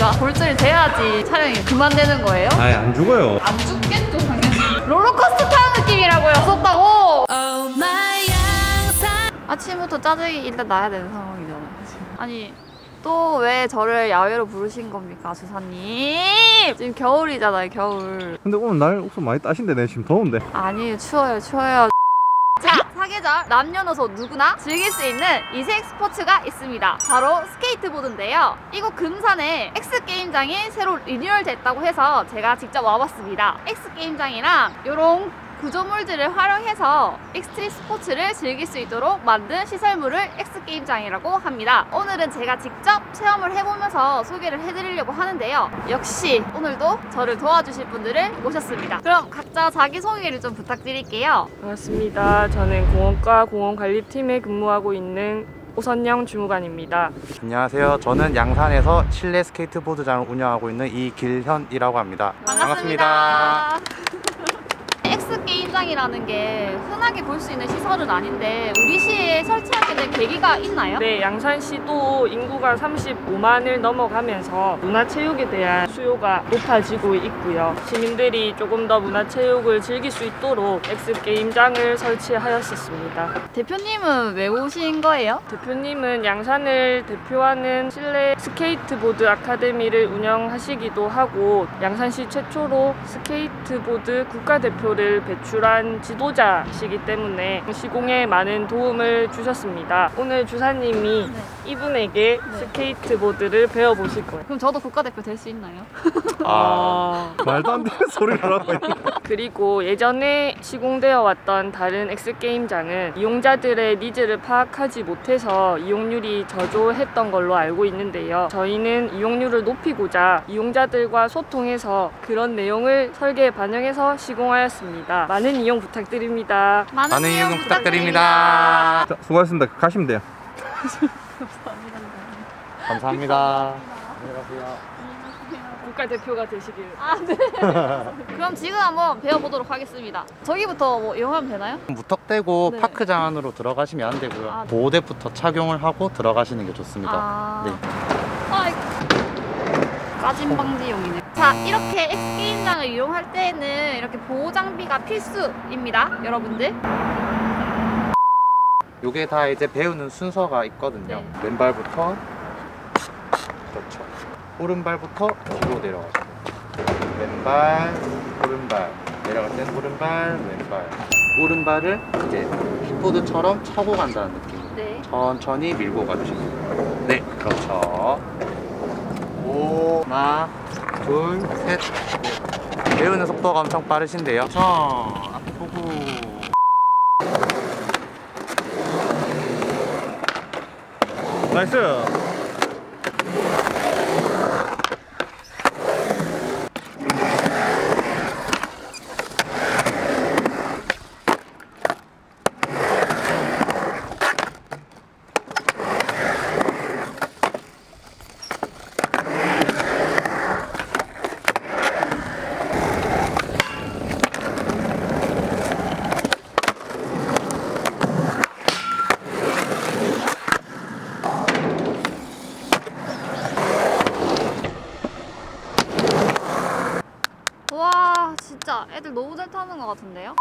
저희가 골절이 돼야지 촬영이 그만되는 거예요? 아예 안 죽어요. 안 죽겠죠 당연히 롤러코스터 타는 느낌이라고요 무섭다고 아침부터 짜증이 일단 나야 되는 상황이잖아요. 아니 또 왜 저를 야외로 부르신 겁니까 주사님 지금 겨울이잖아요 겨울 근데 오늘 날 옥수 많이 따신데 내 지금 더운데. 아니 에요 추워요 추워요 자 사계절 남녀노소 누구나 즐길 수 있는 이색 스포츠가 있습니다. 바로 스케이트보드인데요. 이곳 금산에 X게임장이 새로 리뉴얼 됐다고 해서 제가 직접 와봤습니다. X게임장이랑 요런 구조물들을 활용해서 익스트림 스포츠를 즐길 수 있도록 만든 시설물을 X게임장이라고 합니다 오늘은 제가 직접 체험을 해보면서 소개를 해드리려고 하는데요 역시 오늘도 저를 도와주실 분들을 모셨습니다 그럼 각자 자기소개를 좀 부탁드릴게요 반갑습니다. 저는 공원과 공원관리팀에 근무하고 있는 오선영 주무관입니다. 안녕하세요. 저는 양산에서 실내 스케이트보드장을 운영하고 있는 이길현이라고 합니다. 반갑습니다. X 게임장이라는 게 흔하게 볼 수 있는 시설은 아닌데 우리 시에 설치하게 된 계기가 있나요? 네, 양산시도 인구가 35만을 넘어가면서 문화체육에 대한 수요가 높아지고 있고요. 시민들이 조금 더 문화체육을 즐길 수 있도록 X게임장을 설치하였었습니다. 대표님은 왜 오신 거예요? 대표님은 양산을 대표하는 실내 스케이트보드 아카데미를 운영하시기도 하고 양산시 최초로 스케이트보드 국가대표를 배출한 지도자시기 때문에 시공에 많은 도움을 주셨습니다. 오늘 주사님이 네. 이분에게 네. 스케이트보드를 배워보실 거예요. 그럼 저도 국가대표 될 수 있나요? 아, 말도 안 되는 소리를 하고 있네. 그리고 예전에 시공되어 왔던 다른 X게임장은 이용자들의 needs를 파악하지 못해서 이용률이 저조했던 걸로 알고 있는데요. 저희는 이용률을 높이고자 이용자들과 소통해서 그런 내용을 설계에 반영해서 시공하였습니다. 많은 이용 부탁드립니다. 많은 이용 부탁드립니다. 자, 수고하셨습니다. 가시면 돼요. 감사합니다. 국가대표가 되시길. 아, 네. 그럼 지금 한번 배워보도록 하겠습니다. 저기부터 뭐 이용하면 되나요? 무턱대고 네. 파크장 안으로 들어가시면 안 되고요. 아, 네. 보호대부터 착용을 하고 들어가시는 게 좋습니다. 아, 네. 아이고. 까진 방지용이네. 자, 이렇게 X게임장을 이용할 때에는 이렇게 보호 장비가 필수입니다, 여러분들. 요게 다 이제 배우는 순서가 있거든요. 네. 왼발부터 그렇죠. 오른발부터 뒤로 내려가죠. 왼발, 오른발. 내려갈 땐 오른발, 왼발. 오른발을 이제 킥보드처럼 차고 간다는 느낌으로 네. 천천히 밀고 가주시면 돼요. 네, 그렇죠. 오, 하나, 둘, 셋, 넷. 배우는 속도가 엄청 빠르신데요. 자, 앞에 보고. 나이스. 와, 진짜 애들 너무 잘 타는 것 같은데요?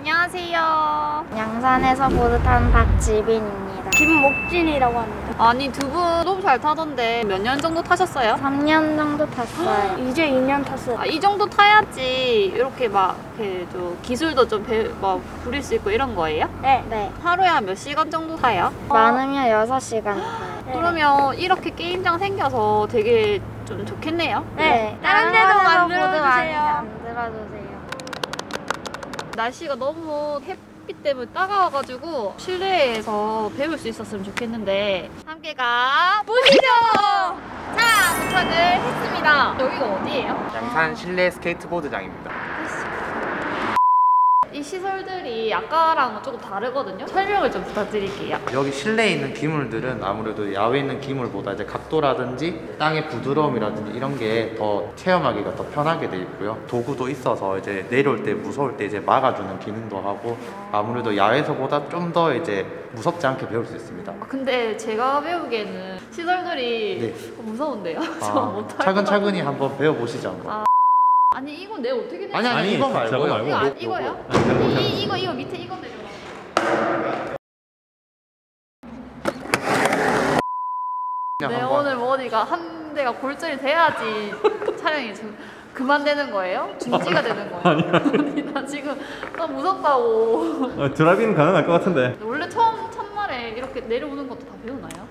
안녕하세요. 양산에서 보드 타는 박지빈입니다. 김목진이라고 합니다. 아니, 두 분 너무 잘 타던데 몇 년 정도 타셨어요? 3년 정도 탔어요. 이제 2년 탔어요. 아, 이 정도 타야지 이렇게 막좀 기술도 좀 배, 막 부릴 수 있고 이런 거예요? 네. 네. 하루에 한 몇 시간 정도 타요? 많으면 6시간 타요. 그러면 이렇게 게임장 생겨서 되게 좀 좋겠네요. 네. 다른 데도 양산에서 만들어 보드 많이 주세요. 만들어주세요. 날씨가 너무 햇빛 때문에 따가워가지고 실내에서 배울 수 있었으면 좋겠는데 함께 가 보시죠. 자 도착을 했습니다. 여기가 어디예요? 양산 실내 스케이트보드장입니다. 이 시설들이 아까랑 조금 다르거든요. 설명을 좀 부탁드릴게요. 여기 실내에 있는 기물들은 아무래도 야외에 있는 기물보다 이제 각도라든지 땅의 부드러움이라든지 이런 게 더 체험하기가 더 편하게 돼 있고요. 도구도 있어서 이제 내려올 때 무서울 때 이제 막아주는 기능도 하고 아무래도 야외에서보다 좀 더 이제 무섭지 않게 배울 수 있습니다. 아, 근데 제가 배우기에는 시설들이 네. 무서운데요. 저 아, 못할 차근차근히 것 한번 배워보시죠. 한번. 아, 아니 이건 내 어떻게 내? 아니, 아니, 아니, 이거 말고요. 말고. 이거 아, 요- 이거요? 아, 잘못, 이, 이거 이거 밑에 이거 내려가. 그냥 네 오늘 머리가 한 대가 골절이 돼야지 촬영이 좀 그만되는 거예요? 중지가 되는 거예요? 아니 나 지금 나 무섭다고 어, drop in 가능할 것 같은데. 원래 처음 첫날에 이렇게 내려오는 것도 다 배우나요?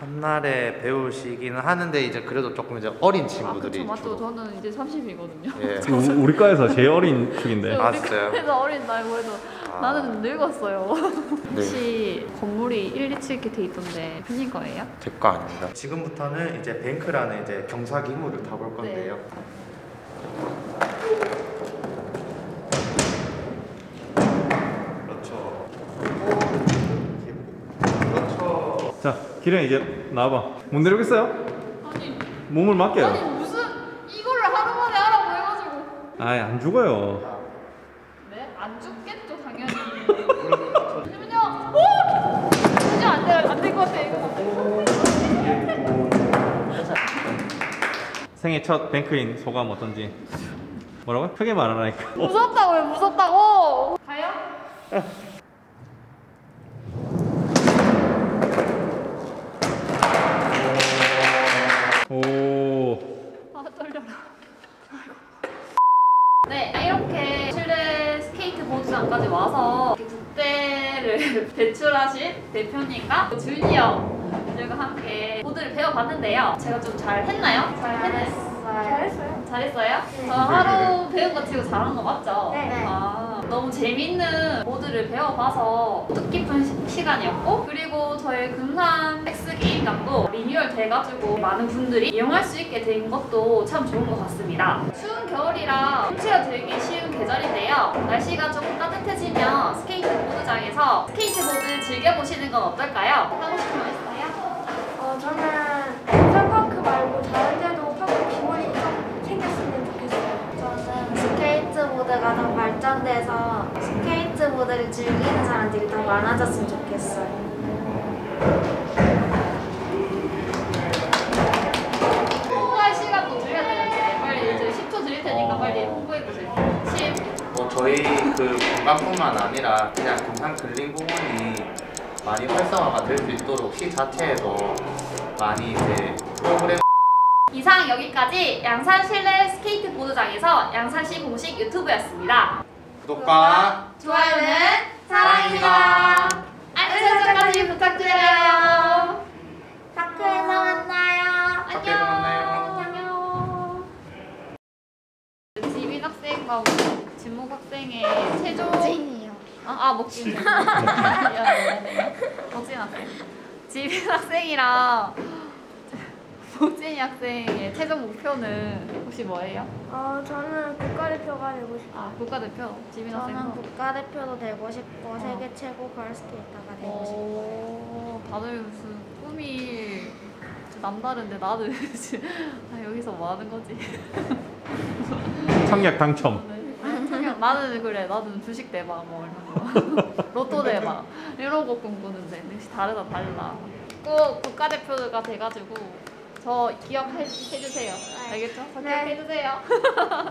첫날에 배우시기는 하는데 이제 그래도 조금 이제 어린 아 친구들이 그쵸 맞죠 주로. 저는 이제 30이거든요 예. 우- 우리 과에서 제일 어린 축인데. 아, 진짜요? 그래서 어린 나이고 해서 아. 나는 늙었어요 네. 혹시 건물이 1, 2층 이렇게 돼 있던데 편인 거예요? 제거 아닙니다. 지금부터는 이제 뱅크라는 이제 경사 기물을 타볼 건데요. 기령 이제 나와봐. 못 내려오겠어요? 아니 몸을 맡겨요. 아니 무슨 이거를 하루 만에 하라고 해가지고 아이, 안 죽어요. 네? 안 죽겠죠 당연히 잠시만요 오! 진짜 안돼안될 것 같아 이거 생애 첫 뱅크인 소감 어떤지. 뭐라고요? 크게 말하라니까. 무섭다고요 무섭다고 가요? 스케이트보드장까지 와서 국대를 배출하신 대표님과 주니어 들과 함께 보드를 배워봤는데요 제가 좀 잘 했나요? 잘 했나요? 잘했어요. 잘했어요? 저 하루 배운 거 치고 잘한 거 맞죠? 네. 아, 너무 재밌는 보드를 배워봐서 뜻깊은 시, 시간이었고 그리고 저희 금산 X 게임장도 리뉴얼 돼가지고 많은 분들이 이용할 수 있게 된 것도 참 좋은 것 같습니다. 추운 겨울이라 움츠러들기 쉬운 계절인데요. 날씨가 조금 따뜻해지면 스케이트보드장에서 스케이트보드 즐겨보시는 건 어떨까요? 하고 싶은 거 있어요? 어, 저는 발전돼서 스케이트보드를 즐기는 사람들이 더 많아졌으면 좋겠어요. 홍보할 시간도 드려야 되는데 빨리 이제 10초 드릴 테니까 빨리 홍보해주세요. 10, 뭐 저희 그 공간뿐만 아니라 그냥 금산 근린 공원이 많이 활성화가 될 수 있도록 시 자체에도 많이 이제 프로그램 이상 여기까지 양산 실내 스케이트보드장에서 양산시 공식 유튜브였습니다. 구독과 좋아요는 사랑입니다. 알림 설정까지 부탁드려요. 파크에서 만나요. 밖에서 만나요. 안녕. 지민 학생과 진목 학생의 최종. 아, 아 먹진. 먹진 학생 지민 학생이랑 목진이 학생의 최종 목표는 혹시 뭐예요? 어, 저는 국가대표가 되고 싶어요. 아 국가대표 지민 저는 학생도 국가대표도 되고 싶고 세계 최고 걸스케이터가 되고 싶어요. 오, 다들 무슨 꿈이 좀 남다른데 나는 지금 아, 여기서 뭐 하는 거지? 청약 당첨. 그냥 나는 그래 나는 주식 대박 뭐 이런 거 로또 대박 이런 거 꿈꾸는데 역시 다르다 달라 꼭 국가대표가 돼가지고 저 기억해 주세요 알겠죠? 저 네. 기억해 주세요